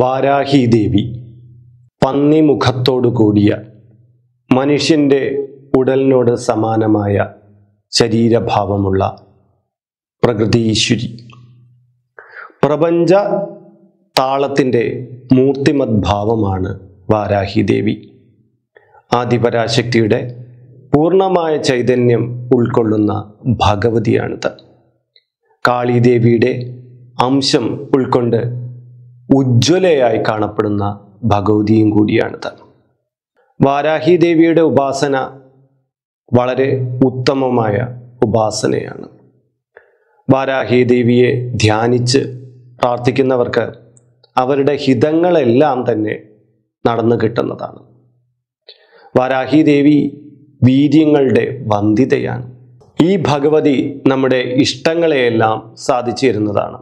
വാരാഹി ദേവി പന്നിമുഖത്തോടു കൂടിയ മനുഷ്യന്റെ ഉടലിനോട് സമാനമായ ശരീരഭാവമുള്ള പ്രകൃതി ഈശ്വരി. പ്രപഞ്ച താളത്തിന്റെ മൂർത്തിമദ്ഭാവമാണ് വാരാഹി ദേവി ആദിപരാശക്തിയുടെ പൂർണമായ ചൈതന്യം ഉൾക്കൊള്ളുന്ന ഭഗവതിയാണിത്. കാളിദേവിയുടെ അംശം ഉൾക്കൊണ്ട് ഉജ്ജ്വലയായി കാണപ്പെടുന്ന ഭഗവതിയും കൂടിയാണിത്. വാരാഹി ദേവിയുടെ ഉപാസന വളരെ ഉത്തമമായ ഉപാസനയാണ്. വാരാഹി ദേവിയെ ധ്യാനിച്ച് പ്രാർത്ഥിക്കുന്നവർക്ക് അവരുടെ ഹിതങ്ങളെല്ലാം തന്നെ നടന്നു കിട്ടുന്നതാണ്. വാരാഹി ദേവി വീര്യങ്ങളുടെ വന്ധിതയാണ് ഈ ഭഗവതി നമ്മുടെ ഇഷ്ടങ്ങളെയെല്ലാം സാധിച്ചു തരുന്നതാണ്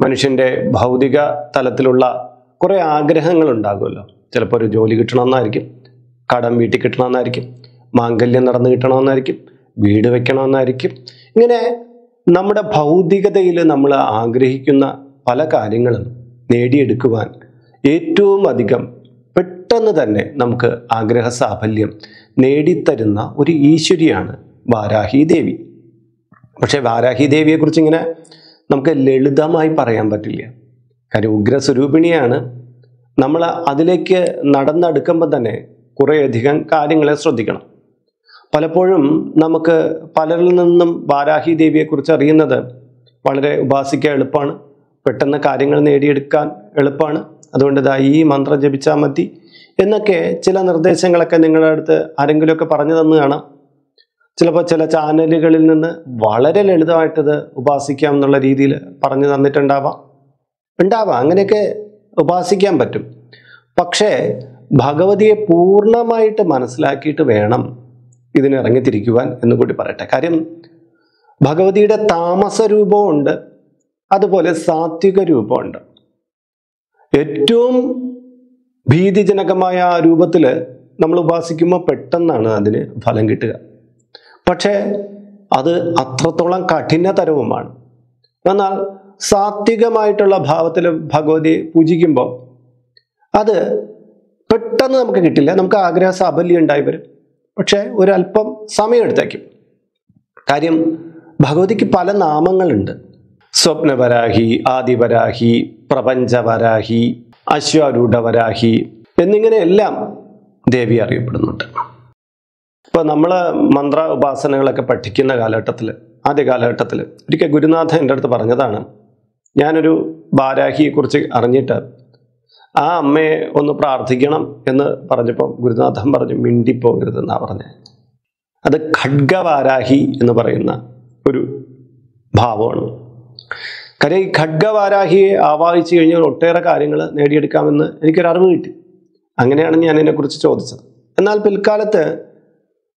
മനുഷ്യന്റെ ഭൗതിക തലത്തിലുള്ള കുറേ ആഗ്രഹങ്ങൾ ഉണ്ടാകുമല്ലോ ചിലപ്പോൾ ഒരു ജോലി കിട്ടണമെന്നായിരിക്കും കടം വീട്ടിൽ കിട്ടണമെന്നായിരിക്കും മാംഗല്യം നടന്നു കിട്ടണമെന്നായിരിക്കും വീട് വെക്കണമെന്നായിരിക്കും. ഇങ്ങനെ നമ്മുടെ ഭൗതികതയിൽ നമ്മൾ ആഗ്രഹിക്കുന്ന പല കാര്യങ്ങളും നേടിയെടുക്കുവാൻ ഏറ്റവും അധികം പെട്ടെന്ന് തന്നെ നമുക്ക് ആഗ്രഹ സാഫല്യം നേടിത്തരുന്ന ഒരു ഈശ്വരിയാണ് വാരാഹി ദേവി. പക്ഷേ വാരാഹി ദേവിയെക്കുറിച്ച് ഇങ്ങനെ നമുക്ക് ലളിതമായി പറയാൻ പറ്റില്ല. കാര്യം ഉഗ്രസ്വരൂപിണിയാണ് നമ്മൾ അതിലേക്ക് നടന്നെടുക്കുമ്പോൾ തന്നെ കുറേയധികം കാര്യങ്ങളെ ശ്രദ്ധിക്കണം. പലപ്പോഴും നമുക്ക് പലരിൽ നിന്നും വാരാഹി ദേവിയെക്കുറിച്ച് അറിയുന്നത് വളരെ ഉപാസിക്കാൻ എളുപ്പമാണ്. പെട്ടെന്ന് കാര്യങ്ങൾ നേടിയെടുക്കാൻ എളുപ്പമാണ്. അതുകൊണ്ട് ഇതാ ഈ മന്ത്രം ജപിച്ചാൽ മതി. എന്നൊക്കെ ചില നിർദ്ദേശങ്ങളൊക്കെ നിങ്ങളുടെ അടുത്ത് ആരെങ്കിലുമൊക്കെ പറഞ്ഞു തന്നു കാണാം ചിലപ്പോൾ ചില ചാനലുകളിൽ നിന്ന് വളരെ ലളിതമായിട്ടത് ഉപാസിക്കാം എന്നുള്ള രീതിയിൽ പറഞ്ഞു തന്നിട്ടുണ്ടാവാം. ഉണ്ടാവാം. അങ്ങനെയൊക്കെ ഉപാസിക്കാൻ പറ്റും. പക്ഷേ ഭഗവതിയെ പൂർണമായിട്ട് മനസ്സിലാക്കിയിട്ട് വേണം ഇതിനിറങ്ങിത്തിരിക്കുവാൻ എന്ന് കൂടി പറയട്ടെ. കാര്യം ഭഗവതിയുടെ താമസ രൂപമുണ്ട് അതുപോലെ സാത്വിക രൂപമുണ്ട് ഏറ്റവും ഭീതിജനകമായ ആ രൂപത്തിൽ നമ്മൾ ഉപാസിക്കുമ്പോൾ പെട്ടെന്നാണ് അതിന് ഫലം കിട്ടുക. പക്ഷേ അത് അത്രത്തോളം കഠിനതരവുമാണ് എന്നാൽ സാത്വികമായിട്ടുള്ള ഭാവത്തിൽ ഭഗവതി പൂജിക്കുമ്പോൾ അത് പെട്ടെന്ന് നമുക്ക് കിട്ടില്ല. നമുക്ക് ആഗ്രഹ സാഫല്യം ഉണ്ടായി വരും. പക്ഷേ ഒരല്പം സമയമെടുത്തേക്കും. കാര്യം ഭഗവതിക്ക് പല നാമങ്ങളുണ്ട്. സ്വപ്നവരാഹി ആദിവരാഹി പ്രപഞ്ചവരാഹി അശ്വാരൂഢവരാഹി എന്നിങ്ങനെയെല്ലാം ദേവി അറിയപ്പെടുന്നുണ്ട്. ഇപ്പോൾ നമ്മൾ മന്ത്ര ഉപാസനകളൊക്കെ പഠിക്കുന്ന കാലഘട്ടത്തിൽ ആദ്യ കാലഘട്ടത്തിൽ ഒരിക്കൽ ഗുരുനാഥൻ എന്റെ അടുത്ത് പറഞ്ഞതാണ്. ഞാനൊരു ബാരാഹിയെക്കുറിച്ച് അറിഞ്ഞിട്ട് ആ അമ്മയെ ഒന്ന് പ്രാർത്ഥിക്കണം എന്ന് പറഞ്ഞപ്പോൾ ഗുരുനാഥൻ പറഞ്ഞു മിണ്ടിപ്പോകരുതെന്നാണ് പറഞ്ഞത് അത് ഖഡ്ഗവാരാഹി എന്ന് പറയുന്ന ഒരു ഭാവമാണ്. കാര്യം ഈ ഖഡ്ഗവാരാഹിയെ ആവാഹിച്ചു കഴിഞ്ഞാൽ ഒട്ടേറെ കാര്യങ്ങൾ നേടിയെടുക്കാമെന്ന് എനിക്കൊരറിവ് കിട്ടി. അങ്ങനെയാണ് ഞാൻ ഇതിനെക്കുറിച്ച് ചോദിച്ചത്. എന്നാൽ പിൽക്കാലത്ത്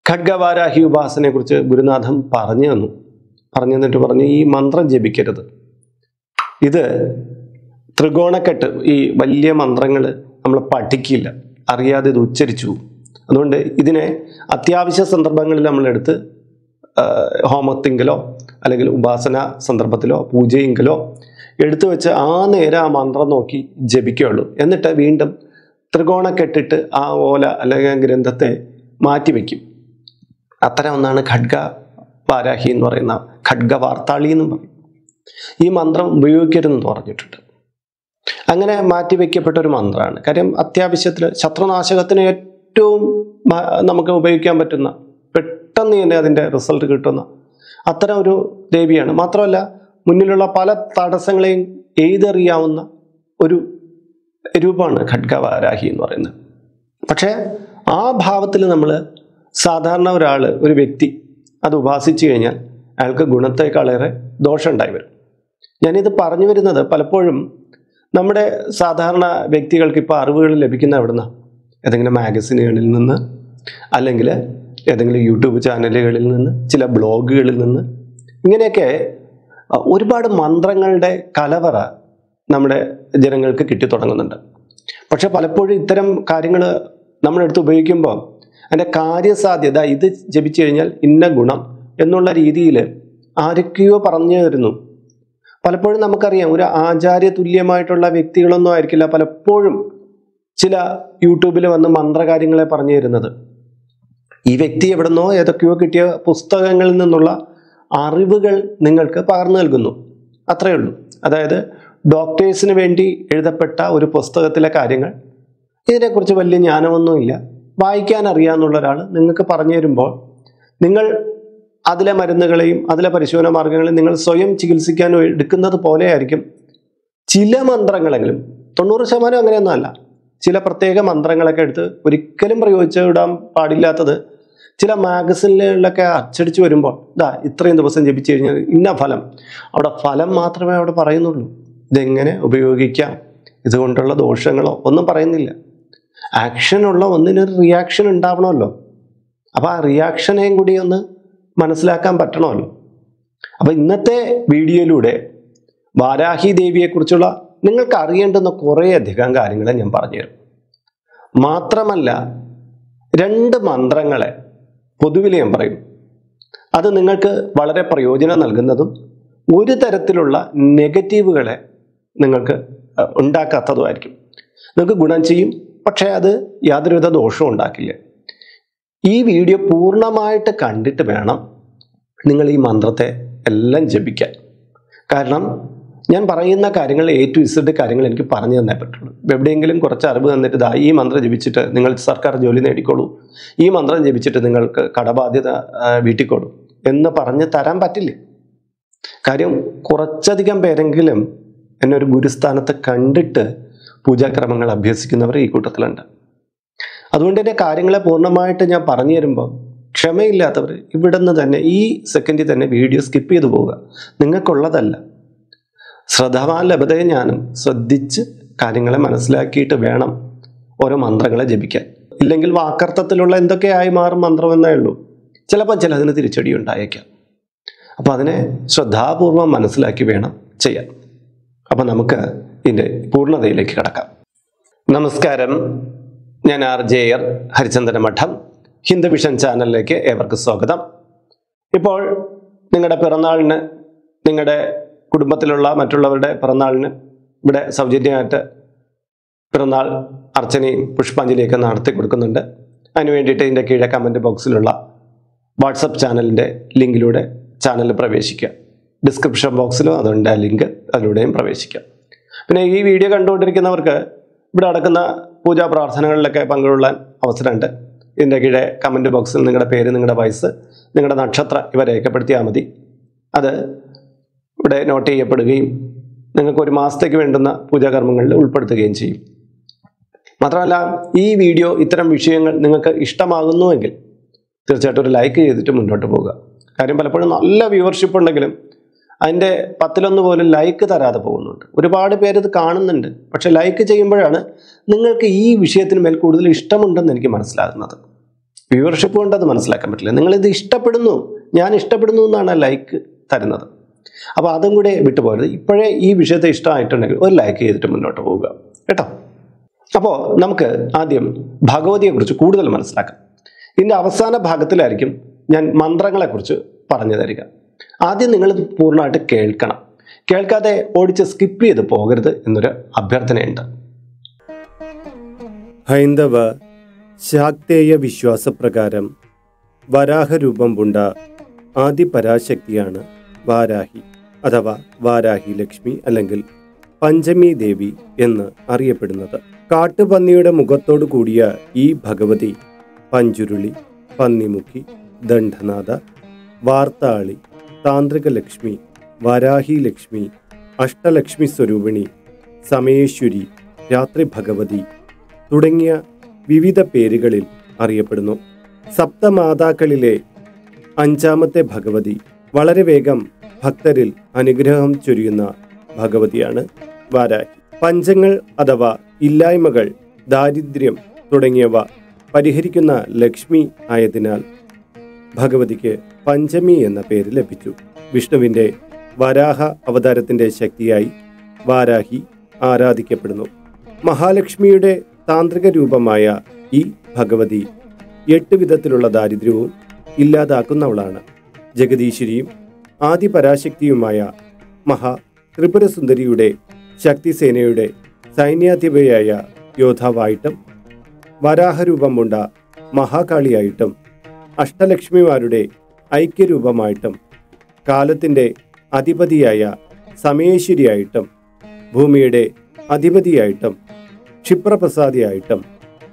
ഖഡ്ഗവാരാഹി ഉപാസനയെക്കുറിച്ച് ഗുരുനാഥൻ പറഞ്ഞു തന്നു. പറഞ്ഞു തന്നിട്ട് പറഞ്ഞു ഈ മന്ത്രം ജപിക്കരുത്. ഇത് ത്രികോണക്കെട്ട് ഈ വലിയ മന്ത്രങ്ങൾ നമ്മൾ പഠിക്കില്ല. അറിയാതെ ഇത് ഉച്ചരിച്ചു അതുകൊണ്ട് ഇതിനെ അത്യാവശ്യ സന്ദർഭങ്ങളിൽ നമ്മളെടുത്ത് ഹോമത്തിങ്കിലോ അല്ലെങ്കിൽ ഉപാസന സന്ദർഭത്തിലോ പൂജയെങ്കിലോ എടുത്തു വെച്ച് ആ നേരം ആ മന്ത്രം നോക്കി ജപിക്കുകയുള്ളൂ. എന്നിട്ട് വീണ്ടും ത്രികോണക്കെട്ടിട്ട് ആ ഓല അല്ലെങ്കിൽ ഗ്രന്ഥത്തെ മാറ്റിവെക്കും. അത്തരം ഒന്നാണ് ഖഡ്ഗ വാരാഹി എന്ന് പറയുന്ന ഖഡ്ഗ വാർത്താളി എന്നും പറയും. ഈ മന്ത്രം ഉപയോഗിക്കരുതെന്ന് പറഞ്ഞിട്ടുണ്ട്. അങ്ങനെ മാറ്റിവെക്കപ്പെട്ട ഒരു മന്ത്രമാണ് കാര്യം അത്യാവശ്യത്തിൽ ശത്രുനാശകത്തിന് ഏറ്റവും നമുക്ക് ഉപയോഗിക്കാൻ പറ്റുന്ന പെട്ടെന്ന് തന്നെ അതിന്റെ റിസൾട്ട് കിട്ടുന്ന അത്തരം ഒരു ദേവിയാണ്. മാത്രമല്ല മുന്നിലുള്ള പല തടസ്സങ്ങളെയും എഴുതെറിയാവുന്ന ഒരു രൂപമാണ് ഖഡ്ഗ വാരാഹി എന്ന് പറയുന്നത്. പക്ഷേ ആ ഭാവത്തിൽ നമ്മൾ സാധാരണ ഒരാൾ ഒരു വ്യക്തി അത് ഉപാസിച്ചു കഴിഞ്ഞാൽ അയാൾക്ക് ഗുണത്തേക്കാളേറെ ദോഷം ഉണ്ടായി വരും. ഞാനിത് പറഞ്ഞു വരുന്നത് പലപ്പോഴും നമ്മുടെ സാധാരണ വ്യക്തികൾക്ക് ഇപ്പോൾ അറിവുകൾ ലഭിക്കുന്ന എവിടുന്ന? ഏതെങ്കിലും മാഗസിനുകളിൽ നിന്ന് അല്ലെങ്കിൽ ഏതെങ്കിലും യൂട്യൂബ് ചാനലുകളിൽ നിന്ന് ചില ബ്ലോഗുകളിൽ നിന്ന്. ഇങ്ങനെയൊക്കെ ഒരുപാട് മന്ത്രങ്ങളുടെ കലവറ നമ്മുടെ ജനങ്ങൾക്ക് കിട്ടി തുടങ്ങുന്നുണ്ട് പക്ഷെ പലപ്പോഴും ഇത്തരം കാര്യങ്ങൾ നമ്മളെടുത്ത് ഉപയോഗിക്കുമ്പോൾ അതിന്റെ കാര്യസാധ്യത ഇത് ജപിച്ചു കഴിഞ്ഞാൽ ഇന്ന ഗുണം എന്നുള്ള രീതിയിൽ ആരൊക്കെയോ പറഞ്ഞു തരുന്നു. പലപ്പോഴും നമുക്കറിയാം ഒരു ആചാര്യ തുല്യമായിട്ടുള്ള വ്യക്തികളൊന്നും ആയിരിക്കില്ല പലപ്പോഴും ചില യൂട്യൂബിൽ വന്ന് മന്ത്രകാര്യങ്ങളെ പറഞ്ഞു തരുന്നത്. ഈ വ്യക്തി എവിടുന്നോ ഏതൊക്കെയോ കിട്ടിയ പുസ്തകങ്ങളിൽ നിന്നുള്ള അറിവുകൾ നിങ്ങൾക്ക് പകർന്നു നൽകുന്നു. അത്രയേ ഉള്ളൂ. അതായത് ഡോക്ടേഴ്സിന് വേണ്ടി എഴുതപ്പെട്ട ഒരു പുസ്തകത്തിലെ കാര്യങ്ങൾ ഇതിനെക്കുറിച്ച് വലിയ ജ്ഞാനമൊന്നുമില്ല. വായിക്കാൻ അറിയാമെന്നുള്ള ഒരാൾ നിങ്ങൾക്ക് പറഞ്ഞു തരുമ്പോൾ നിങ്ങൾ അതിലെ മരുന്നുകളെയും അതിലെ പരിശോധന മാർഗങ്ങളെയും നിങ്ങൾ സ്വയം ചികിത്സിക്കാൻ എടുക്കുന്നത് പോലെയായിരിക്കും. ചില മന്ത്രങ്ങളെങ്കിലും തൊണ്ണൂറ് ശതമാനം അങ്ങനെയൊന്നും അല്ല. ചില പ്രത്യേക മന്ത്രങ്ങളൊക്കെ എടുത്ത് ഒരിക്കലും പ്രയോഗിച്ചു വിടാൻ പാടില്ലാത്തത് ചില മാഗസിനുകളിലൊക്കെ അച്ചടിച്ച് വരുമ്പോൾ ഇതാ ഇത്രയും ദിവസം ജപിച്ചു കഴിഞ്ഞാൽ ഇന്ന ഫലം. അവിടെ ഫലം മാത്രമേ അവിടെ പറയുന്നുള്ളൂ. ഇതെങ്ങനെ ഉപയോഗിക്കാം? ഇതുകൊണ്ടുള്ള ദോഷങ്ങളോ ഒന്നും പറയുന്നില്ല. ആക്ഷനുള്ള ഒന്നിനൊരു റിയാക്ഷൻ ഉണ്ടാവണമല്ലോ. അപ്പോൾ ആ റിയാക്ഷനെയും കൂടി ഒന്ന് മനസ്സിലാക്കാൻ പറ്റണമല്ലോ. അപ്പോൾ ഇന്നത്തെ വീഡിയോയിലൂടെ വാരാഹി ദേവിയെക്കുറിച്ചുള്ള നിങ്ങൾക്ക് അറിയേണ്ടുന്ന കുറേയധികം കാര്യങ്ങളെ ഞാൻ പറഞ്ഞുതരും. മാത്രമല്ല രണ്ട് മന്ത്രങ്ങളെ പൊതുവിൽ ഞാൻ പറയും. അത് നിങ്ങൾക്ക് വളരെ പ്രയോജനം നൽകുന്നതും ഒരു തരത്തിലുള്ള നെഗറ്റീവുകളെ നിങ്ങൾക്ക് ഉണ്ടാക്കാത്തതുമായിരിക്കും. നിങ്ങൾക്ക് ഗുണം ചെയ്യും പക്ഷേ അത് യാതൊരുവിധ ദോഷവും ഉണ്ടാക്കില്ല. ഈ വീഡിയോ പൂർണമായിട്ട് കണ്ടിട്ട് വേണം നിങ്ങൾ ഈ മന്ത്രത്തെ എല്ലാം ജപിക്കാൻ. കാരണം ഞാൻ പറയുന്ന കാര്യങ്ങൾ എ ടു ഇസഡ് കാര്യങ്ങൾ എനിക്ക് പറഞ്ഞു തന്നേ പറ്റുള്ളൂ. എവിടെയെങ്കിലും കുറച്ച് അറിവ് തന്നിട്ട് ദാ ഈ മന്ത്രം ജപിച്ചിട്ട് നിങ്ങൾ സർക്കാർ ജോലി നേടിക്കോളൂ. ഈ മന്ത്രം ജപിച്ചിട്ട് നിങ്ങൾക്ക് കടബാധ്യത വീട്ടിക്കോളൂ എന്ന് പറഞ്ഞ് തരാൻ പറ്റില്ല. കാര്യം കുറച്ചധികം പേരെങ്കിലും എന്നെ ഒരു ഗുരുസ്ഥാനത്ത് കണ്ടിട്ട് പൂജാക്രമങ്ങൾ അഭ്യസിക്കുന്നവർ ഈ കൂട്ടത്തിലുണ്ട്. അതുകൊണ്ട് തന്നെ കാര്യങ്ങളെ പൂർണമായിട്ട് ഞാൻ പറഞ്ഞു തരുമ്പോൾ ക്ഷമയില്ലാത്തവർ ഇവിടെ നിന്ന് തന്നെ ഈ സെക്കൻഡിൽ തന്നെ വീഡിയോ സ്കിപ്പ് ചെയ്തു പോവുക. നിങ്ങൾക്കുള്ളതല്ല. ശ്രദ്ധവാൻ ലഭതയെ ഞാനും ശ്രദ്ധിച്ച് കാര്യങ്ങളെ മനസ്സിലാക്കിയിട്ട് വേണം ഓരോ മന്ത്രങ്ങളെ ജപിക്കാൻ. ഇല്ലെങ്കിൽ വാക്കർത്ഥത്തിലുള്ള എന്തൊക്കെയായി മാറും മന്ത്രം എന്നേ ഉള്ളൂ. ചിലപ്പോൾ ചിലതിന് തിരിച്ചടി ഉണ്ടായേക്കാം. അപ്പോൾ അതിനെ ശ്രദ്ധാപൂർവം മനസ്സിലാക്കി വേണം ചെയ്യാൻ. അപ്പോൾ നമുക്ക് ഇതിന്റെ പൂർണതയിലേക്ക് കടക്കാം. നമസ്കാരം. ഞാൻ ആർ ജെ ആർ ഹരിചന്ദന മഠം ഹിന്ദു വിഷൻ ചാനലിലേക്ക് ഏവർക്കും സ്വാഗതം. ഇപ്പോൾ നിങ്ങളുടെ പിറന്നാളിന് നിങ്ങളുടെ കുടുംബത്തിലുള്ള മറ്റുള്ളവരുടെ പിറന്നാളിന് ഇവിടെ സൗജന്യമായിട്ട് പിറന്നാൾ അർച്ചനയും പുഷ്പാഞ്ജലിയൊക്കെ നടത്തി കൊടുക്കുന്നുണ്ട്. അതിന് വേണ്ടിയിട്ട് ഇതിന്റെ കീഴെ കമന്റ് ബോക്സിലുള്ള വാട്സപ്പ് ചാനലിന്റെ ലിങ്കിലൂടെ ചാനലിൽ പ്രവേശിക്കുക. ഡിസ്ക്രിപ്ഷൻ ബോക്സിലും അതുണ്ട് ലിങ്ക് അതിലൂടെയും പ്രവേശിക്കാം. പിന്നെ ഈ വീഡിയോ കണ്ടുകൊണ്ടിരിക്കുന്നവർക്ക് ഇവിടെ നടക്കുന്ന പൂജാ പ്രാർത്ഥനകളിലൊക്കെ പങ്കുകൊള്ളാൻ അവസരമുണ്ട്. ഇതിന്റെ കീഴെ കമന്റ് ബോക്സിൽ നിങ്ങളുടെ പേര് നിങ്ങളുടെ വയസ്സ് നിങ്ങളുടെ നക്ഷത്രം ഇവ രേഖപ്പെടുത്തിയാൽ മതി. അത് ഇവിടെ നോട്ട് ചെയ്യപ്പെടുകയും നിങ്ങൾക്ക് ഒരു മാസത്തേക്ക് വേണ്ടുന്ന പൂജാകർമ്മങ്ങളിൽ ഉൾപ്പെടുത്തുകയും ചെയ്യും. മാത്രമല്ല ഈ വീഡിയോ ഇത്തരം വിഷയങ്ങൾ നിങ്ങൾക്ക് ഇഷ്ടമാകുന്നുവെങ്കിൽ തീർച്ചയായിട്ടും ഒരു ലൈക്ക് ചെയ്തിട്ട് മുന്നോട്ട് പോവുക. കാര്യം പലപ്പോഴും നല്ല വ്യൂവർഷിപ്പ് ഉണ്ടെങ്കിലും അതിന്റെ പത്തിലൊന്ന് പോലും ലൈക്ക് തരാതെ പോകുന്നുണ്ട്. ഒരുപാട് പേര് ഇത് കാണുന്നുണ്ട്. പക്ഷെ ലൈക്ക് ചെയ്യുമ്പോഴാണ് നിങ്ങൾക്ക് ഈ വിഷയത്തിന് മേൽ കൂടുതൽ ഇഷ്ടമുണ്ടെന്ന് എനിക്ക് മനസ്സിലാകുന്നത്. വ്യൂവർഷിപ്പ് കൊണ്ട് അത് മനസ്സിലാക്കാൻ പറ്റില്ല. നിങ്ങളിത് ഇഷ്ടപ്പെടുന്നു ഞാൻ ഇഷ്ടപ്പെടുന്നു എന്നാണ് ലൈക്ക് തരുന്നത്. അപ്പോൾ അതും കൂടെ വിട്ടുപോകരുത്. ഇപ്പോഴേ ഈ വിഷയത്തെ ഇഷ്ടമായിട്ടുണ്ടെങ്കിൽ ഒരു ലൈക്ക് ചെയ്തിട്ട് മുന്നോട്ട് പോവുക. കേട്ടോ? അപ്പോൾ നമുക്ക് ആദ്യം ഭഗവതിയെക്കുറിച്ച് കൂടുതൽ മനസ്സിലാക്കാം. ഇതിന്റെ അവസാന ഭാഗത്തിലായിരിക്കും ഞാൻ മന്ത്രങ്ങളെക്കുറിച്ച് പറഞ്ഞു തരിക ആദ്യം നിങ്ങൾ പൂർണമായിട്ട് കേൾക്കണം. കേൾക്കാതെ ഓടിച്ച് സ്കിപ്പ് ചെയ്ത് പോകരുത് എന്നൊരു അഭ്യർത്ഥനയുണ്ട്. ഹൈന്ദവ ശാക്തേയ വിശ്വാസപ്രകാരം വരാഹരൂപം പുണ്ട ആദ്യ പരാശക്തിയാണ് വാരാഹി അഥവാ വാരാഹി ലക്ഷ്മി അല്ലെങ്കിൽ പഞ്ചമി ദേവി എന്ന് അറിയപ്പെടുന്നത്. കാട്ടുപന്നിയുടെ മുഖത്തോടു കൂടിയ ഈ ഭഗവതി പഞ്ചുരുളി പന്നിമുഖി ദണ്ഡനാഥ വാർത്താളി താന്ത്രിക ലക്ഷ്മി വരാഹി ലക്ഷ്മി അഷ്ടലക്ഷ്മി സ്വരൂപിണി സമയേശ്വരി രാത്രി ഭഗവതി തുടങ്ങിയ വിവിധ പേരുകളിൽ അറിയപ്പെടുന്നു. സപ്തമാതാക്കളിലെ അഞ്ചാമത്തെ ഭഗവതി വളരെ വേഗം ഭക്തരിൽ അനുഗ്രഹം ചൊരിയുന്ന ഭഗവതിയാണ് വാരാഹി. പഞ്ചങ്ങൾ അഥവാ ഇല്ലായ്മകൾ ദാരിദ്ര്യം തുടങ്ങിയവ പരിഹരിക്കുന്ന ലക്ഷ്മി ആയതിനാൽ ഭഗവതിക്ക് പഞ്ചമി എന്ന പേര് ലഭിച്ചു. വിഷ്ണുവിന്റെ വരാഹ അവതാരത്തിന്റെ ശക്തിയായി വാരാഹി ആരാധിക്കപ്പെടുന്നു. മഹാലക്ഷ്മിയുടെ താന്ത്രിക രൂപമായ ഈ ഭഗവതി എട്ട് വിധത്തിലുള്ള ദാരിദ്ര്യവും ഇല്ലാതാക്കുന്നവളാണ്. ജഗദീശ്വരിയും ആദിപരാശക്തിയുമായ മഹാ ത്രിപുരസുന്ദരിയുടെ ശക്തിസേനയുടെ സൈന്യാധിപയായ യോദ്ധാവായിട്ടും വരാഹരൂപം കൊണ്ട മഹാകാളിയായിട്ടും അഷ്ടലക്ഷ്മിമാരുടെ ഐക്യരൂപമായിട്ടും കാലത്തിന്റെ അധിപതിയായ സമയേശ്വരിയായിട്ടും ഭൂമിയുടെ അധിപതിയായിട്ടും ക്ഷിപ്രപ്രസാദിയായിട്ടും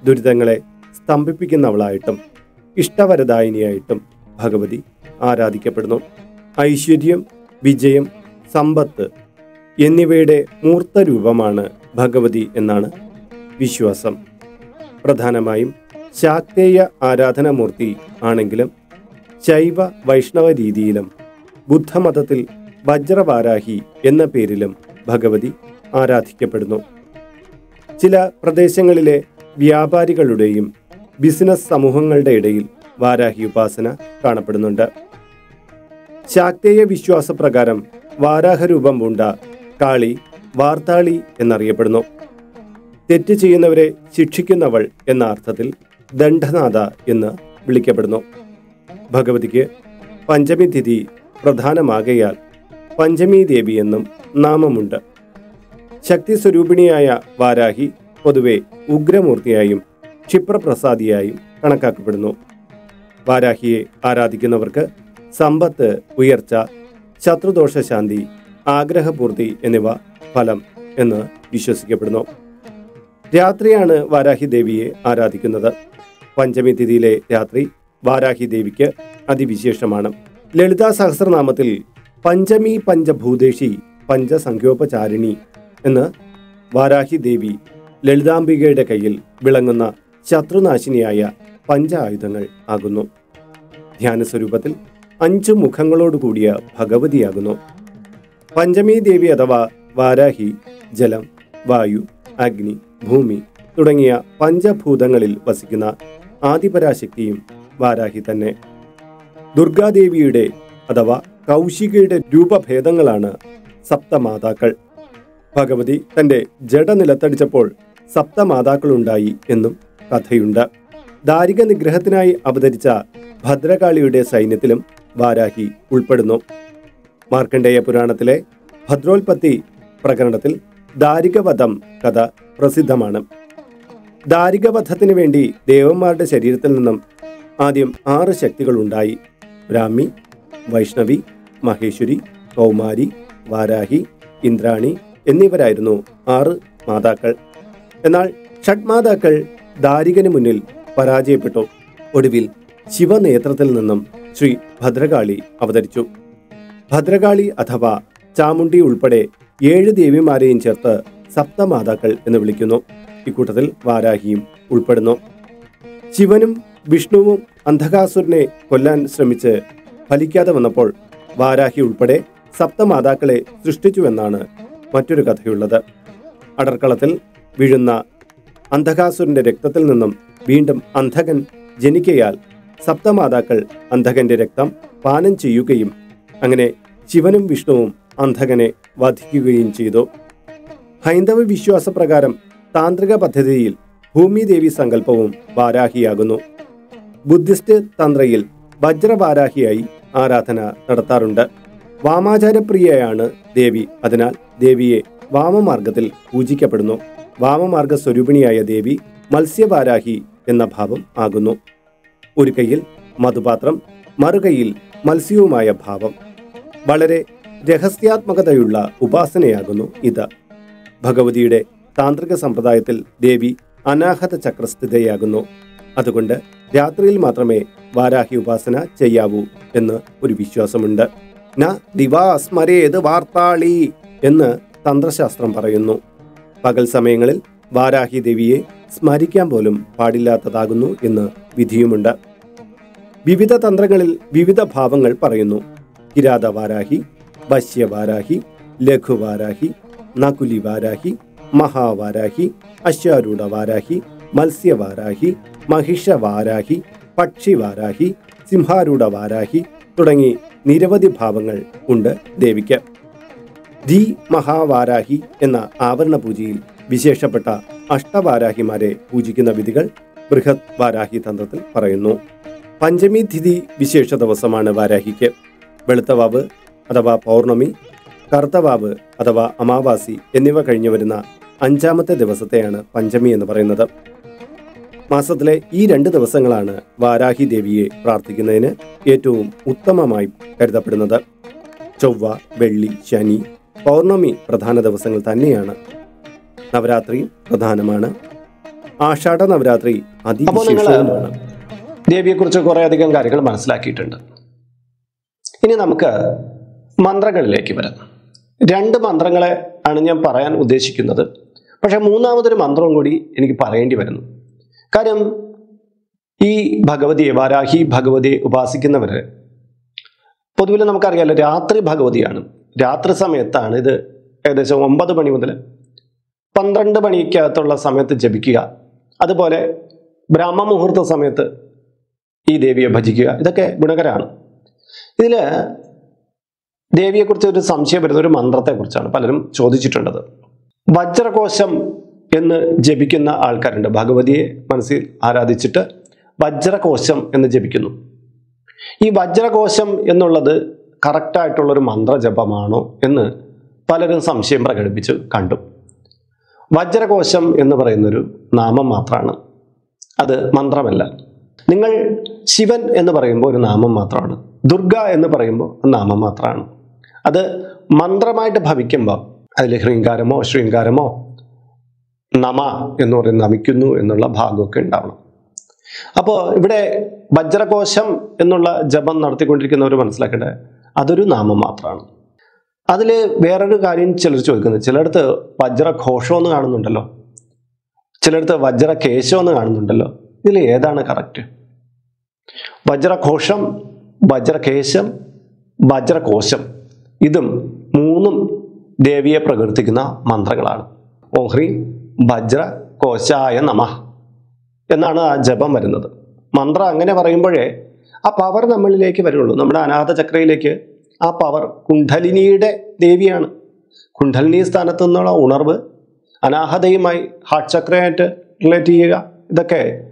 ദുരിതങ്ങളെ സ്തംഭിപ്പിക്കുന്നവളായിട്ടും ഇഷ്ടവരദായിനിയായിട്ടും ഭഗവതി ആരാധിക്കപ്പെടുന്നു. ഐശ്വര്യം വിജയം സമ്പത്ത് എന്നിവയുടെ മൂർത്തരൂപമാണ് ഭഗവതി എന്നാണ് വിശ്വാസം. പ്രധാനമായും ശാക്തേയ ആരാധനാമൂർത്തി ആണെങ്കിലും ശൈവ വൈഷ്ണവ രീതിയിലും ബുദ്ധമതത്തിൽ വജ്രവാരാഹി എന്ന പേരിലും ഭഗവതി ആരാധിക്കപ്പെടുന്നു. ചില പ്രദേശങ്ങളിലെ വ്യാപാരികളുടെയും ബിസിനസ് സമൂഹങ്ങളുടെ ഇടയിൽ വാരാഹി ഉപാസന കാണപ്പെടുന്നുണ്ട്. ശാക്തേയ വിശ്വാസപ്രകാരം വാരാഹരൂപം പൂണ്ട കാളി വാർത്താളി എന്നറിയപ്പെടുന്നു. തെറ്റ് ചെയ്യുന്നവരെ ശിക്ഷിക്കുന്നവൾ എന്ന അർത്ഥത്തിൽ ദണ്ഡനാഥ എന്ന് വിളിക്കപ്പെടുന്നു. ഭഗവതിക്ക് പഞ്ചമി തിഥി പ്രധാനമാകയാൽ പഞ്ചമി ദേവി എന്നും നാമമുണ്ട്. ശക്തി സ്വരൂപിണിയായ വാരാഹി പൊതുവെ ഉഗ്രമൂർത്തിയായും ക്ഷിപ്രപ്രസാദിയായും കണക്കാക്കപ്പെടുന്നു. വാരാഹിയെ ആരാധിക്കുന്നവർക്ക് സമ്പത്ത് ഉയർച്ച ശത്രുദോഷ ശാന്തി ആഗ്രഹപൂർത്തി എന്നിവ ഫലം എന്ന് വിശ്വസിക്കപ്പെടുന്നു. രാത്രിയാണ് വാരാഹി ദേവിയെ ആരാധിക്കുന്നത്. പഞ്ചമി തിഥിയിലെ രാത്രി വാരാഹി ദേവിക്ക് അതിവിശേഷമാണ്. ലളിതാ സഹസ്രനാമത്തിൽ പഞ്ചമി പഞ്ചഭൂതേഷി പഞ്ചസംഖ്യോപചാരിണി എന്ന് വാരാഹി ദേവി ലളിതാംബികയുടെ കയ്യിൽ വിളങ്ങുന്ന ശത്രുനാശിനിയായ പഞ്ച ആയുധങ്ങൾ ആകുന്നു. ധ്യാനസ്വരൂപത്തിൽ അഞ്ചു മുഖങ്ങളോട് കൂടിയ ഭഗവതിയാകുന്നു. പഞ്ചമി ദേവി അഥവാ വാരാഹി ജലം വായു അഗ്നി ഭൂമി തുടങ്ങിയ പഞ്ചഭൂതങ്ങളിൽ വസിക്കുന്ന ആദിപരാശക്തിയും വാരാഹി തന്നെ. ദുർഗാദേവിയുടെ അഥവാ കൗശികയുടെ രൂപഭേദങ്ങളാണ് സപ്തമാതാക്കൾ. ഭഗവതി തന്റെ ജഡ നിലത്തടിച്ചപ്പോൾ സപ്തമാതാക്കളുണ്ടായി എന്നും കഥയുണ്ട്. ദാരിക നിഗ്രഹത്തിനായി അവതരിച്ച ഭദ്രകാളിയുടെ സൈന്യത്തിലും വാരാഹി ഉൾപ്പെടുന്നു. മാർക്കണ്ഡേയ പുരാണത്തിലെ ഭദ്രോൽപത്തി പ്രകരണത്തിൽ ദാരികവധം കഥ പ്രസിദ്ധമാണ്. ദാരികവധത്തിന് വേണ്ടി ദേവന്മാരുടെ ശരീരത്തിൽ നിന്നും ആദ്യം ആറ് ശക്തികൾ ഉണ്ടായി. ബ്രാഹ്മി വൈഷ്ണവി മഹേശ്വരി കൗമാരി വാരാഹി ഇന്ദ്രാണി എന്നിവരായിരുന്നു ആറ് മാതാക്കൾ. എന്നാൽ ഷഡ്മാതാക്കൾ ദാരികന് മുന്നിൽ പരാജയപ്പെട്ടു. ഒടുവിൽ ശിവനേത്രത്തിൽ നിന്നും ശ്രീ ഭദ്രകാളി അവതരിച്ചു. ഭദ്രകാളി അഥവാ ചാമുണ്ടി ഉൾപ്പെടെ ഏഴ് ദേവിമാരെയും ചേർത്ത് സപ്തമാതാക്കൾ എന്ന് വിളിക്കുന്നു. ഇക്കൂട്ടത്തിൽ വാരാഹിയും ഉൾപ്പെടുന്നു. ശിവനും വിഷ്ണുവും അന്ധകാസുരനെ കൊല്ലാൻ ശ്രമിച്ച് ഫലിക്കാതെ വന്നപ്പോൾ വാരാഹി ഉൾപ്പെടെ സപ്തമാതാക്കളെ സൃഷ്ടിച്ചുവെന്നാണ് മറ്റൊരു കഥയുള്ളത്. അടർക്കളത്തിൽ വീഴുന്ന അന്ധകാസുരന്റെ രക്തത്തിൽ നിന്നും വീണ്ടും അന്ധകൻ ജനിക്കയാൽ സപ്തമാതാക്കൾ അന്ധകന്റെ രക്തം പാനം ചെയ്യുകയും അങ്ങനെ ശിവനും വിഷ്ണുവും അന്ധകനെ വധിക്കുകയും ചെയ്തു. ഹൈന്ദവ വിശ്വാസപ്രകാരം താന്ത്രിക പദ്ധതിയിൽ ഭൂമിദേവി സങ്കല്പവും വാരാഹിയാകുന്നു ബുദ്ധിസ്റ്റ് തന്ത്രയിൽ വജ്രവാരാഹിയായി ആരാധന നടത്താറുണ്ട്. വാമാചാരപ്രിയയാണ് ദേവി. അതിനാൽ ദേവിയെ വാമമാർഗത്തിൽ പൂജിക്കപ്പെടുന്നു. വാമമാർഗ സ്വരൂപിണിയായ ദേവി മത്സ്യവാരാഹി എന്ന ഭാവം ആകുന്നു. ഒരു കൈയിൽ മധുപാത്രം മറുകൈയിൽ മത്സ്യവുമായ ഭാവം. വളരെ രഹസ്യാത്മകതയുള്ള ഉപാസനയാകുന്നു ഇത്. ഭഗവതിയുടെ താന്ത്രിക സമ്പ്രദായത്തിൽ ദേവി അനാഹത ചക്രസ്ഥിതയാകുന്നു. അതുകൊണ്ട് രാത്രിയിൽ മാത്രമേ വാരാഹി ഉപാസന ചെയ്യാവൂ എന്ന് ഒരു വിശ്വാസമുണ്ട്. ന ദിവാ വാർത്താളി എന്ന് തന്ത്രശാസ്ത്രം പറയുന്നു. പകൽ സമയങ്ങളിൽ വാരാഹി ദേവിയെ സ്മരിക്കാൻ പോലും പാടില്ലാത്തതാകുന്നു എന്ന് വിധിയുമുണ്ട്. വിവിധ തന്ത്രങ്ങളിൽ വിവിധ ഭാവങ്ങൾ പറയുന്നു. കിരാത വാരാഹി വശ്യവാരാഹി ലഘുവാരാഹി നകുലി വാരാഹി മഹാവാരാഹി അശ്വാരൂഢവാരാഹി മത്സ്യവാരാഹി മഹിഷവാരാഹി പക്ഷിവാരാഹി സിംഹാരൂഢവാരാഹി തുടങ്ങി നിരവധി ഭാവങ്ങൾ ഉണ്ട് ദേവിക്ക്. ദി മഹാവാരാഹി എന്ന ആവരണ പൂജയിൽ വിശേഷപ്പെട്ട അഷ്ടവാരാഹിമാരെ പൂജിക്കുന്ന വിധികൾ ബൃഹത് വാരാഹി തന്ത്രത്തിൽ പറയുന്നു. പഞ്ചമി തിഥി വിശേഷ ദിവസമാണ് വാരാഹിക്ക്. വെളുത്തവാവ് അഥവാ പൗർണമി കർത്തവാവ് അഥവാ അമാവാസി എന്നിവ കഴിഞ്ഞു വരുന്ന അഞ്ചാമത്തെ ദിവസത്തെയാണ് പഞ്ചമി എന്ന് പറയുന്നത്. മാസത്തിലെ ഈ രണ്ട് ദിവസങ്ങളാണ് വാരാഹി ദേവിയെ പ്രാർത്ഥിക്കുന്നതിന് ഏറ്റവും ഉത്തമമായി കരുതപ്പെടുന്നത്. ചൊവ്വ വെള്ളി ശനി പൗർണമി പ്രധാന ദിവസങ്ങൾ തന്നെയാണ്. നവരാത്രി പ്രധാനമാണ്. ആഷാഢ നവരാത്രി അതിവിശേഷമാണ് ദേവിയെ കുറിച്ച് ദേവിയെക്കുറിച്ച് കുറേ അധികം കാര്യങ്ങൾ മനസ്സിലാക്കിയിട്ടുണ്ട്. ഇനി നമുക്ക് മന്ത്രങ്ങളിലേക്ക് വരാം. രണ്ട് മന്ത്രങ്ങളെ ആണ് ഞാൻ പറയാൻ ഉദ്ദേശിക്കുന്നത്. പക്ഷെ മൂന്നാമതൊരു മന്ത്രം കൂടി എനിക്ക് പറയേണ്ടി വരുന്നു. കാര്യം ഈ ഭഗവതിയെ വാരാഹി ഭഗവതിയെ ഉപാസിക്കുന്നവർ പൊതുവിൽ നമുക്കറിയാമല്ലോ രാത്രി ഭഗവതിയാണ്. രാത്രി സമയത്താണ് ഇത് ഏകദേശം ഒമ്പത് മണി മുതൽ പന്ത്രണ്ട് മണിക്കകത്തുള്ള സമയത്ത് ജപിക്കുക. അതുപോലെ ബ്രഹ്മമുഹൂർത്ത സമയത്ത് ഈ ദേവിയെ ഭജിക്കുക. ഇതൊക്കെ ഗുണകരമാണ് ഇതിൽ ദേവിയെക്കുറിച്ച് ഒരു സംശയം വരുന്ന ഒരു മന്ത്രത്തെക്കുറിച്ചാണ് പലരും ചോദിച്ചിട്ടുള്ളത്. വജ്രകോശം എന്ന് ജപിക്കുന്ന ആൾക്കാരുണ്ട്. ഭഗവതിയെ മനസ്സിൽ ആരാധിച്ചിട്ട് വജ്രകോശം എന്ന് ജപിക്കുന്നു. ഈ വജ്രകോശം എന്നുള്ളത് കറക്റ്റായിട്ടുള്ളൊരു മന്ത്രജപമാണോ എന്ന് പലരും സംശയം പ്രകടിപ്പിച്ച് കണ്ടു. വജ്രകോശം എന്ന് പറയുന്നൊരു നാമം മാത്രമാണ് അത് മന്ത്രമല്ല. നിങ്ങൾ ശിവൻ എന്ന് പറയുമ്പോൾ ഒരു നാമം മാത്രമാണ്. ദുർഗ എന്ന് പറയുമ്പോൾ നാമം മാത്രമാണ് അത് മന്ത്രമായിട്ട് ഭവിക്കുമ്പോൾ അതിൽ ഹൃങ്കാരമോ ശൃംഗാരമോ നമ എന്ന് പറയുന്ന നമിക്കുന്നു എന്നുള്ള ഭാഗമൊക്കെ ഉണ്ടാവണം. അപ്പോൾ ഇവിടെ വജ്രകോശം എന്നുള്ള ജപം നടത്തിക്കൊണ്ടിരിക്കുന്നവർ മനസ്സിലാക്കേണ്ടത് അതൊരു നാമം മാത്രമാണ്. അതിൽ വേറൊരു കാര്യം ചിലർ ചോദിക്കുന്നത് ചിലയിടത്ത് വജ്രഘോഷം എന്ന് കാണുന്നുണ്ടല്ലോ. ചിലയിടത്ത് വജ്രകേശം എന്ന് കാണുന്നുണ്ടല്ലോ. ഇതിൽ ഏതാണ് കറക്റ്റ്? വജ്രഘോഷം വജ്രകേശം വജ്രകോശം. ഇതും മൂന്നും ദേവിയെ പ്രകീർത്തിക്കുന്ന മന്ത്രങ്ങളാണ്. ഓം ഹ്രീം വജ്ര കോശായ നമ എന്നാണ് ആ ജപം വരുന്നത്. മന്ത്രം അങ്ങനെ പറയുമ്പോഴേ ആ പവർ നമ്മളിലേക്ക് വരുള്ളൂ. നമ്മുടെ അനാഥ ചക്രയിലേക്ക് ആ പവർ കുണ്ഠലിനിയുടെ ദേവിയാണ്. കുണ്ഠലിനി സ്ഥാനത്ത് നിന്നുള്ള ഉണർവ് അനാഹതയുമായി ഹാർട്ട് ചക്രയായിട്ട് റിലേറ്റ് ചെയ്യുക ഇതൊക്കെ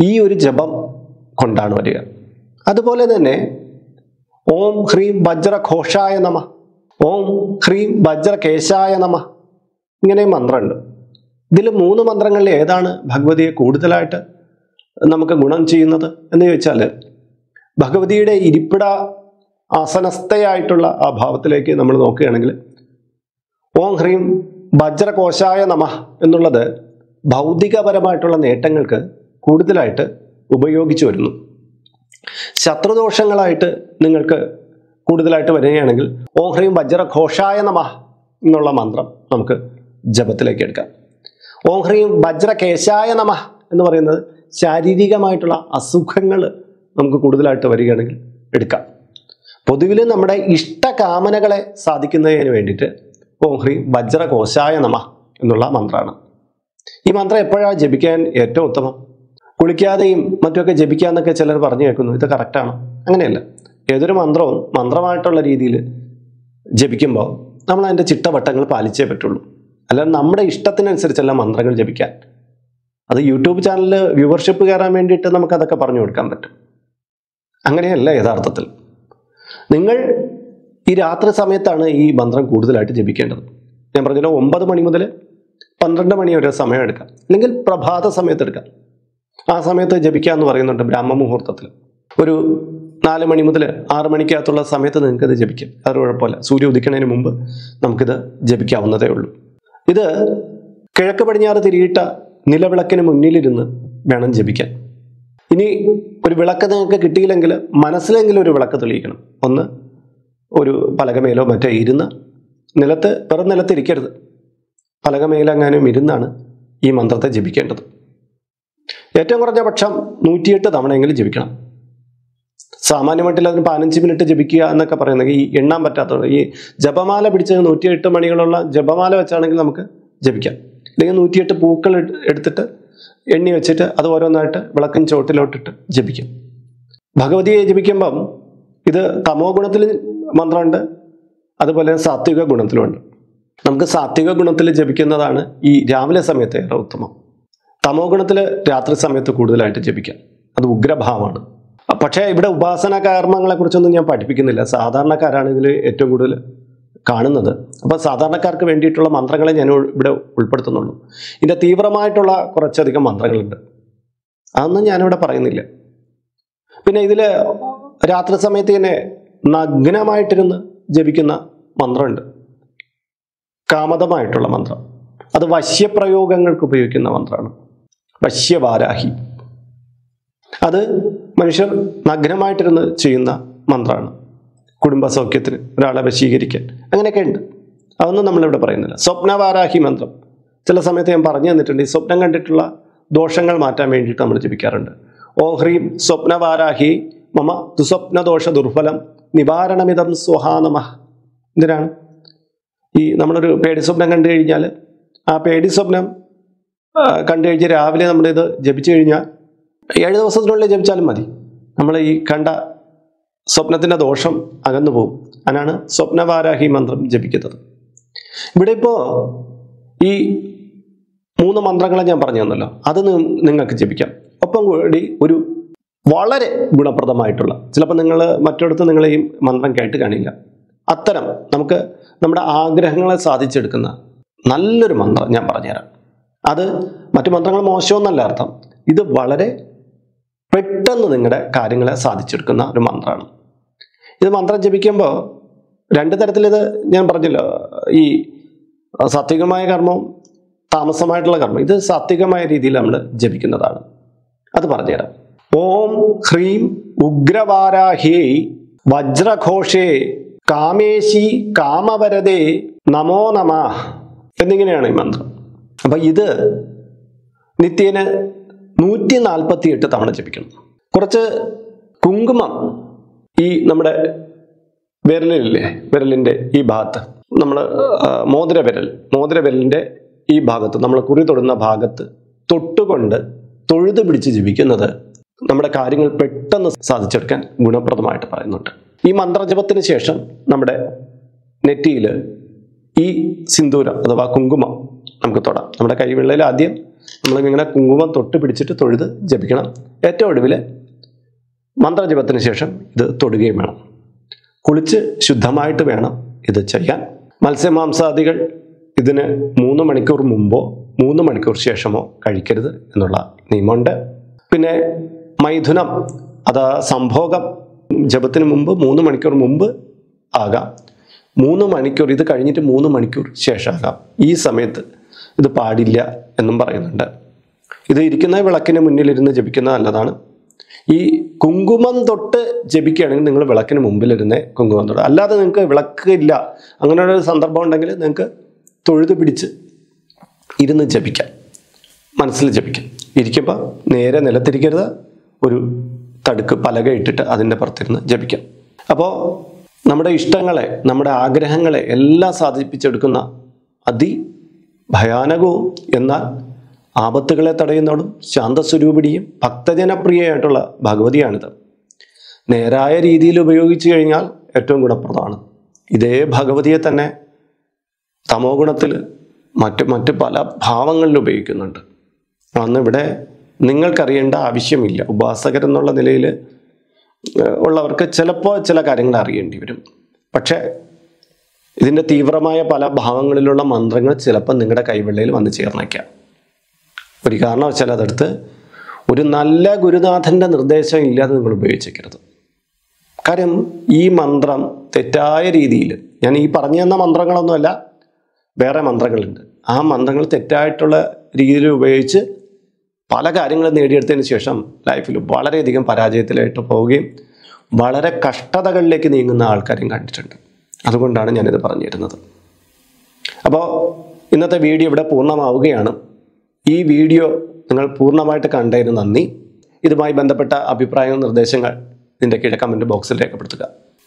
ഈ ഒരു ജപം കൊണ്ടാണ് വരിക. അതുപോലെ തന്നെ ഓം ഹ്രീം വജ്രഘോഷായ നമ ഓം ഹ്രീം വജ്രകേശായ നമ. ഇങ്ങനെ മന്ത്രമുണ്ട്. ഇതിൽ മൂന്ന് മന്ത്രങ്ങളിൽ ഏതാണ് ഭഗവതിയെ കൂടുതലായിട്ട് നമുക്ക് ഗുണം ചെയ്യുന്നത് എന്ന് ചോദിച്ചാൽ ഭഗവതിയുടെ ഇരിപ്പിട ആസനസ്ഥയായിട്ടുള്ള ആ ഭാവത്തിലേക്ക് നമ്മൾ നോക്കുകയാണെങ്കിൽ ഓം ഹ്രീം വജ്രകോശായ നമ എന്നുള്ളത് ഭൗതികപരമായിട്ടുള്ള നേട്ടങ്ങൾക്ക് കൂടുതലായിട്ട് ഉപയോഗിച്ചു വരുന്നു. ശത്രുദോഷങ്ങളായിട്ട് നിങ്ങൾക്ക് കൂടുതലായിട്ട് വരികയാണെങ്കിൽ ഓം ഹ്രീം വജ്രഘോഷായ നമ എന്നുള്ള മന്ത്രം നമുക്ക് ജപത്തിലേക്ക് എടുക്കാം. ഓം ഹ്രീം വജ്രകേശായ നമ എന്ന് പറയുന്നത് ശാരീരികമായിട്ടുള്ള അസുഖങ്ങൾ നമുക്ക് കൂടുതലായിട്ട് വരികയാണെങ്കിൽ എടുക്കാം. പൊതുവിൽ നമ്മുടെ ഇഷ്ടകാമനകളെ സാധിക്കുന്നതിന് വേണ്ടിയിട്ട് ഓം ഹ്രീം വജ്രകോശായ നമ എന്നുള്ള മന്ത്രമാണ് ഈ മന്ത്രം എപ്പോഴാണ് ജപിക്കാൻ ഏറ്റവും ഉത്തമം? കുളിക്കാതെയും മറ്റുമൊക്കെ ജപിക്കാന്നൊക്കെ ചിലർ പറഞ്ഞു കേൾക്കുന്നു. ഇത് കറക്റ്റാണ് അങ്ങനെയല്ല. ഏതൊരു മന്ത്രവും മന്ത്രമായിട്ടുള്ള രീതിയിൽ ജപിക്കുമ്പോൾ നമ്മൾ അതിന്റെ ചിട്ടവട്ടങ്ങൾ പാലിച്ചേ പറ്റുള്ളൂ. അല്ലാതെ നമ്മുടെ ഇഷ്ടത്തിനനുസരിച്ചല്ല മന്ത്രങ്ങൾ ജപിക്കാൻ. അത് യൂട്യൂബ് ചാനലിൽ വ്യൂവർഷിപ്പ് കയറാൻ വേണ്ടിയിട്ട് നമുക്ക് അതൊക്കെ പറഞ്ഞു കൊടുക്കാൻ പറ്റും. അങ്ങനെയല്ല യഥാർത്ഥത്തിൽ. നിങ്ങൾ ഈ രാത്രി സമയത്താണ് ഈ മന്ത്രം കൂടുതലായിട്ട് ജപിക്കേണ്ടത്. ഞാൻ പറഞ്ഞല്ലോ ഒമ്പത് മണി മുതൽ പന്ത്രണ്ട് മണി വരെ സമയം എടുക്കാം. അല്ലെങ്കിൽ പ്രഭാത സമയത്ത് എടുക്കാം. ആ സമയത്ത് ജപിക്കുക പറയുന്നുണ്ട് ബ്രാഹ്മ മുഹൂർത്തത്തിൽ ഒരു നാല് മണി മുതൽ ആറ് മണിക്കകത്തുള്ള സമയത്ത് നിങ്ങൾക്കത് ജപിക്കാം. അത് കുഴപ്പമില്ല. സൂര്യ ഉദിക്കുന്നതിന് മുമ്പ് നമുക്കിത് ജപിക്കാവുന്നതേ ഉള്ളൂ. ഇത് കിഴക്ക് പടിഞ്ഞാറ് തിരിയിട്ട നിലവിളക്കിന് മുന്നിലിരുന്ന് വേണം ജപിക്കാൻ. ഇനി ഒരു വിളക്ക് നിങ്ങൾക്ക് കിട്ടിയില്ലെങ്കിൽ മനസ്സിലെങ്കിലും ഒരു വിളക്ക് തെളിയിക്കണം. ഒന്ന് ഒരു പലകമേലോ മറ്റോ ഇരുന്ന് നിലത്ത് വെറും നിലത്ത് ഇരിക്കരുത്. പലകമേലെങ്ങാനും ഇരുന്നാണ് ഈ മന്ത്രത്തെ ജപിക്കേണ്ടത്. ഏറ്റവും കുറഞ്ഞ പക്ഷം നൂറ്റിയെട്ട് തവണയെങ്കിലും ജപിക്കണം. സാമാന്യമായിട്ടിൽ അതിന് പതിനഞ്ച് മിനിറ്റ് ജപിക്കുക എന്നൊക്കെ പറയുന്നത്. ഈ എണ്ണാൻ പറ്റാത്തത് ഈ ജപമാല പിടിച്ച നൂറ്റിയെട്ട് മണികളുള്ള ജപമാല വെച്ചാണെങ്കിൽ നമുക്ക് ജപിക്കാം. അല്ലെങ്കിൽ നൂറ്റിയെട്ട് പൂക്കൾ എടുത്തിട്ട് എണ്ണി വെച്ചിട്ട് അത് ഓരോന്നായിട്ട് വിളക്കിൻ ചോട്ടിലോട്ടിട്ട് ജപിക്കും. ഭഗവതിയെ ജപിക്കുമ്പം ഇത് തമോ ഗുണത്തിൽ മന്ത്രമുണ്ട് അതുപോലെ സാത്വിക ഗുണത്തിലുമുണ്ട്. നമുക്ക് സാത്വിക ഗുണത്തിൽ ജപിക്കുന്നതാണ് ഈ രാവിലെ സമയത്ത് ഏറെ ഉത്തമം. തമോ ഗുണത്തിൽ രാത്രി സമയത്ത് കൂടുതലായിട്ട് ജപിക്കാം. അത് ഉഗ്രഭാവമാണ്. പക്ഷേ ഇവിടെ ഉപാസന കർമ്മങ്ങളെ കുറിച്ചൊന്നും ഞാൻ പഠിപ്പിക്കുന്നില്ല. സാധാരണക്കാരാണ് ഇതിൽ ഏറ്റവും കൂടുതൽ കാണുന്നത്. അപ്പോൾ സാധാരണക്കാർക്ക് വേണ്ടിയിട്ടുള്ള മന്ത്രങ്ങളെ ഞാൻ ഇവിടെ ഉൾപ്പെടുത്തുന്നുള്ളൂ. ഇതിന്റെ തീവ്രമായിട്ടുള്ള കുറച്ചധികം മന്ത്രങ്ങളുണ്ട്. അതൊന്നും ഞാനിവിടെ പറയുന്നില്ല. പിന്നെ ഇതിൽ രാത്രി സമയത്ത് തന്നെ നഗ്നമായിട്ടിരുന്ന് ജപിക്കുന്ന മന്ത്രമുണ്ട്. കാമതമായിട്ടുള്ള മന്ത്രം. അത് വശ്യപ്രയോഗങ്ങൾക്ക് ഉപയോഗിക്കുന്ന മന്ത്രമാണ്. വശ്യവാരാഹി. അത് മനുഷ്യർ നഗ്നമായിട്ടിരുന്ന് ചെയ്യുന്ന മന്ത്രമാണ് കുടുംബസൗഖ്യത്തിന് ഒരാളെ വശീകരിക്കാൻ. അങ്ങനെയൊക്കെ ഉണ്ട്. അതൊന്നും നമ്മളിവിടെ പറയുന്നില്ല. സ്വപ്നവാരാഹി മന്ത്രം. ചില സമയത്ത് ഞാൻ പറഞ്ഞു തന്നിട്ടുണ്ട് ഈ സ്വപ്നം കണ്ടിട്ടുള്ള ദോഷങ്ങൾ മാറ്റാൻ വേണ്ടിയിട്ട് നമ്മൾ ജപിക്കാറുണ്ട്. ഓഹ്രീം ഹ്രീം സ്വപ്നവാരാഹി മമ ദുസ്വപ്നദോഷ ദുർഫലം നിവാരണമിതം സ്വഹാനമ എന്തിനാണ് ഈ നമ്മളൊരു പേടി സ്വപ്നം കണ്ടു കഴിഞ്ഞാൽ ആ പേടി സ്വപ്നം കണ്ടു കഴിഞ്ഞ് രാവിലെ നമ്മളിത് ജപിച്ചു കഴിഞ്ഞാൽ ഏഴ് ദിവസത്തിനുള്ളിൽ ജപിച്ചാലും മതി. നമ്മൾ ഈ കണ്ട സ്വപ്നത്തിന്റെ ദോഷം അകന്നു പോകും. അതിനാണ് സ്വപ്നവാരാഹി മന്ത്രം ജപിക്കുന്നത്. ഇവിടെ ഇപ്പോൾ ഈ മൂന്ന് മന്ത്രങ്ങളെ ഞാൻ പറഞ്ഞു തന്നല്ലോ. അത് നിങ്ങൾക്ക് ജപിക്കാം. ഒപ്പം കൂടി ഒരു വളരെ ഗുണപ്രദമായിട്ടുള്ള ചിലപ്പോൾ നിങ്ങൾ മറ്റിടത്ത് നിങ്ങൾ ഈ മന്ത്രം കേട്ട് കാണില്ല. അത്തരം നമുക്ക് നമ്മുടെ ആഗ്രഹങ്ങളെ സാധിച്ചെടുക്കുന്ന നല്ലൊരു മന്ത്രം ഞാൻ പറഞ്ഞുതരാം. അത് മറ്റു മന്ത്രങ്ങൾ മോശമെന്നല്ല അർത്ഥം. ഇത് വളരെ പെട്ടെന്ന് നിങ്ങളുടെ കാര്യങ്ങളെ സാധിച്ചെടുക്കുന്ന ഒരു മന്ത്രമാണ് ഇത് മന്ത്രം ജപിക്കുമ്പോൾ രണ്ട് തരത്തിലിത് ഞാൻ പറഞ്ഞല്ലോ. ഈ സാത്വികമായ കർമ്മവും താമസമായിട്ടുള്ള കർമ്മം ഇത് സാത്വികമായ രീതിയിൽ നമ്മൾ ജപിക്കുന്നതാണ്. അത് പറഞ്ഞുതരാം. ഓം ഹ്രീം ഉഗ്രവാരാഹ്യേ വജ്രഘോഷേ കാമേശി കാമവരതേ നമോ നമ എന്നിങ്ങനെയാണ് ഈ മന്ത്രം. അപ്പൊ ഇത് നിത്യേന നൂറ്റി നാൽപ്പത്തി എട്ട് തവണ ജപിക്കണം. കുറച്ച് കുങ്കുമം ഈ നമ്മുടെ വിരലില്ലേ വിരലിന്റെ ഈ ഭാഗത്ത്. നമ്മൾ മോതിര വിരൽ മോതിര വിരലിന്റെ ഈ ഭാഗത്ത് നമ്മൾ കുറി തൊടുന്ന ഭാഗത്ത് തൊട്ടുകൊണ്ട് തൊഴുത് പിടിച്ച് ജീവിക്കുന്നത് നമ്മുടെ കാര്യങ്ങൾ പെട്ടെന്ന് സാധിച്ചെടുക്കാൻ ഗുണപ്രദമായിട്ട് പറയുന്നുണ്ട്. ഈ മന്ത്രജപത്തിന് ശേഷം നമ്മുടെ നെറ്റിയിൽ ഈ സിന്ദൂരം അഥവാ കുങ്കുമം നമുക്ക് തൊടാം. നമ്മുടെ കൈവെള്ളയിൽ ആദ്യം നമ്മളിങ്ങനെ കുങ്കുമം തൊട്ട് പിടിച്ചിട്ട് തൊഴുത് ജപിക്കണം. ഏറ്റവും ഒടുവിൽ മന്ത്രജപത്തിന് ശേഷം ഇത് തൊടുകയും വേണം. കുളിച്ച് ശുദ്ധമായിട്ട് വേണം ഇത് ചെയ്യാൻ. മത്സ്യമാംസാദികൾ ഇതിന് മൂന്ന് മണിക്കൂർ മുമ്പോ മൂന്ന് മണിക്കൂർ ശേഷമോ കഴിക്കരുത് എന്നുള്ള നിയമമുണ്ട്. പിന്നെ മൈഥുനം അതാ സംഭോഗം ജപത്തിന് മുമ്പ് മൂന്ന് മണിക്കൂർ മുമ്പ് ആകാം. മൂന്ന് മണിക്കൂർ ഇത് കഴിഞ്ഞിട്ട് മൂന്ന് മണിക്കൂർ ശേഷമാകാം ഈ സമയത്ത് ഇത് പാടില്ല എന്നും പറയുന്നുണ്ട്. ഇത് ഇരിക്കുന്ന വിളക്കിന് മുന്നിലിരുന്ന് ജപിക്കുന്നത് നല്ലതാണ്. ഈ കുങ്കുമം തൊട്ട് ജപിക്കുകയാണെങ്കിൽ നിങ്ങൾ വിളക്കിന് മുമ്പിലിരുന്ന് കുങ്കുമം തൊട്ട്. അല്ലാതെ നിങ്ങൾക്ക് വിളക്ക് ഇല്ല. അങ്ങനെ ഒരു സന്ദർഭം ഉണ്ടെങ്കിൽ നിങ്ങൾക്ക് തൊഴുത് പിടിച്ച് ഇരുന്ന് ജപിക്കാം. മനസ്സിൽ ജപിക്കാം. ഇരിക്കുമ്പോൾ നേരെ നിലത്തിരിക്കരുത്. ഒരു തടുക്ക് പലക ഇട്ടിട്ട് അതിന്റെ പുറത്തിരുന്ന് ജപിക്കാം. അപ്പോൾ നമ്മുടെ ഇഷ്ടങ്ങളെ നമ്മുടെ ആഗ്രഹങ്ങളെ എല്ലാം സാധിപ്പിച്ചെടുക്കുന്ന അതി ഭയാനകവും എന്നാൽ ആപത്തുകളെ തടയുന്നവളും ശാന്തസ്വരൂപിണിയും ഭക്തജനപ്രിയയായിട്ടുള്ള ഭഗവതിയാണിത്. നേരായ രീതിയിൽ ഉപയോഗിച്ചു കഴിഞ്ഞാൽ ഏറ്റവും ഗുണപ്രദമാണ്. ഇതേ ഭഗവതിയെ തന്നെ തമോ ഗുണത്തിൽ മറ്റ് മറ്റ് പല ഭാവങ്ങളിൽ ഉപയോഗിക്കുന്നുണ്ട്. അന്ന് ഇവിടെ നിങ്ങൾക്കറിയേണ്ട ആവശ്യമില്ല. ഉപാസകരെന്നുള്ള നിലയിൽ ഉള്ളവർക്ക് ചിലപ്പോൾ ചില കാര്യങ്ങൾ അറിയേണ്ടി വരും. പക്ഷേ ഇതിന്റെ തീവ്രമായ പല ഭാവങ്ങളിലുള്ള മന്ത്രങ്ങൾ ചിലപ്പോൾ നിങ്ങളുടെ കൈവെള്ളയിൽ വന്ന് ചേർന്നേക്കാം. ഒരു കാരണം കാരണവശാൽ അതെടുത്ത് ഒരു നല്ല ഗുരുനാഥന്റെ നിർദ്ദേശം ഇല്ലാതെ നിങ്ങൾ ഉപയോഗിച്ചേക്കരുത്. കാര്യം ഈ മന്ത്രം തെറ്റായ രീതിയിൽ ഞാൻ ഈ പറഞ്ഞു തന്ന മന്ത്രങ്ങളൊന്നുമല്ല വേറെ മന്ത്രങ്ങളുണ്ട്. ആ മന്ത്രങ്ങൾ തെറ്റായിട്ടുള്ള രീതിയിൽ ഉപയോഗിച്ച് പല കാര്യങ്ങളും നേടിയെടുത്തതിന് ശേഷം ലൈഫിൽ വളരെയധികം പരാജയത്തിലായിട്ട് പോവുകയും വളരെ കഷ്ടതകളിലേക്ക് നീങ്ങുന്ന ആൾക്കാരും കണ്ടിട്ടുണ്ട്. അതുകൊണ്ടാണ് ഞാനിത് പറഞ്ഞു തരുന്നത് അപ്പോൾ ഇന്നത്തെ വീഡിയോ ഇവിടെ പൂർണമാവുകയാണ്. ഈ വീഡിയോ നിങ്ങൾ പൂർണമായിട്ട് കണ്ടതിന് നന്ദി. ഇതുമായി ബന്ധപ്പെട്ട അഭിപ്രായങ്ങളും നിർദ്ദേശങ്ങൾ ഇതിന്റെ കീഴെ കമന്റ് ബോക്സിൽ രേഖപ്പെടുത്തുക.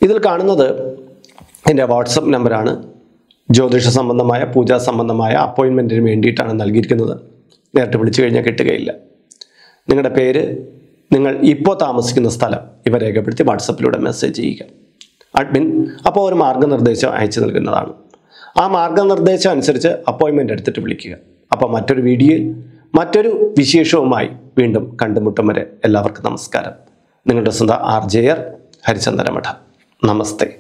ഇതിൽ കാണുന്നത് എന്റെ വാട്സപ്പ് നമ്പറാണ് ജ്യോതിഷ സംബന്ധമായ പൂജാ സംബന്ധമായ അപ്പോയിൻമെന്റിന് വേണ്ടിയിട്ടാണ് നൽകിയിരിക്കുന്നത്. നേരിട്ട് വിളിച്ചു കഴിഞ്ഞാൽ കിട്ടുകയില്ല. നിങ്ങളുടെ പേര് നിങ്ങൾ ഇപ്പോൾ താമസിക്കുന്ന സ്ഥലം ഇവ രേഖപ്പെടുത്തി വാട്സപ്പിലൂടെ മെസ്സേജ് ചെയ്യുക. അഡ്മിൻ അപ്പോൾ ഒരു മാർഗനിർദ്ദേശം അയച്ചു നൽകുന്നതാണ്. ആ മാർഗനിർദ്ദേശം അനുസരിച്ച് അപ്പോയിൻമെന്റ് എടുത്തിട്ട് വിളിക്കുക. അപ്പോൾ മറ്റൊരു വീഡിയോയിൽ മറ്റൊരു വിശേഷവുമായി വീണ്ടും കണ്ടുമുട്ടും വരെ എല്ലാവർക്കും നമസ്കാരം. നിങ്ങളുടെ സ്വന്തം ആർ ജെ ആർ ഹരിചന്ദ്രമഠ നമസ്തേ.